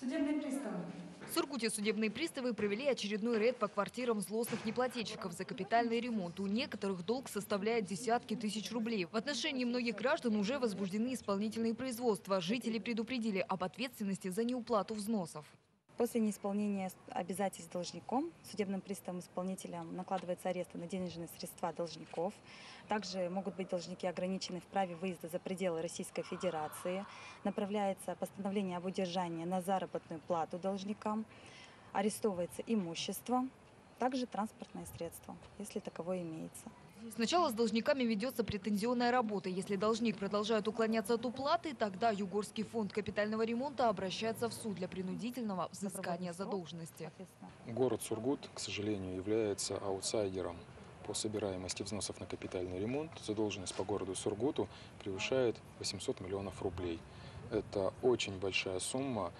Судебные приставы. В Сургуте судебные приставы провели очередной рейд по квартирам злостных неплательщиков за капитальный ремонт. У некоторых долг составляет десятки тысяч рублей. В отношении многих граждан уже возбуждены исполнительные производства. Жители предупредили об ответственности за неуплату взносов. После неисполнения обязательств должником судебным приставом исполнителям накладывается арест на денежные средства должников. Также могут быть должники ограничены в праве выезда за пределы Российской Федерации. Направляется постановление об удержании на заработную плату должникам. Арестовывается имущество, также транспортное средство, если таковое имеется. Сначала с должниками ведется претензионная работа. Если должник продолжает уклоняться от уплаты, тогда Югорский фонд капитального ремонта обращается в суд для принудительного взыскания задолженности. Город Сургут, к сожалению, является аутсайдером по собираемости взносов на капитальный ремонт. Задолженность по городу Сургуту превышает 800 миллионов рублей. Это очень большая сумма,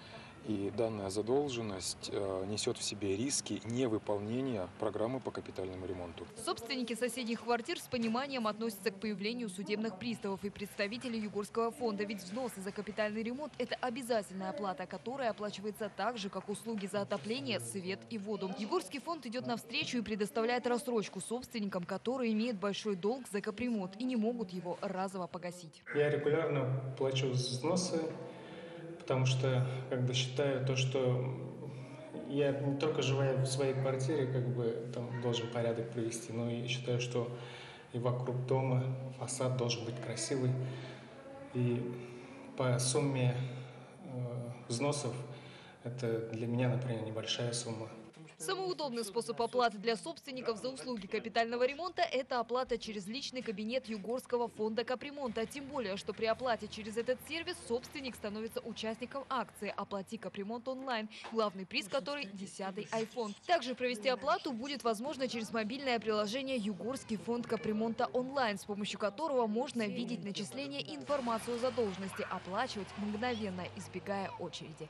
и данная задолженность э, несет в себе риски невыполнения программы по капитальному ремонту. Собственники соседних квартир с пониманием относятся к появлению судебных приставов и представителей Югорского фонда. Ведь взносы за капитальный ремонт – это обязательная оплата, которая оплачивается так же, как услуги за отопление, свет и воду. Югорский фонд идет навстречу и предоставляет рассрочку собственникам, которые имеют большой долг за капремонт и не могут его разово погасить. Я регулярно плачу взносы, потому что как бы считаю то, что я не только живя в своей квартире, как бы там должен порядок привести, но и считаю, что и вокруг дома фасад должен быть красивый. И по сумме э, взносов это для меня, например, небольшая сумма. Самый удобный способ оплаты для собственников за услуги капитального ремонта – это оплата через личный кабинет Югорского фонда капремонта. Тем более, что при оплате через этот сервис собственник становится участником акции «Оплати капремонт онлайн», главный приз которой – 10-й iPhone. Также провести оплату будет возможно через мобильное приложение «Югорский фонд капремонта онлайн», с помощью которого можно видеть начисления и информацию о задолженности, оплачивать мгновенно, избегая очереди.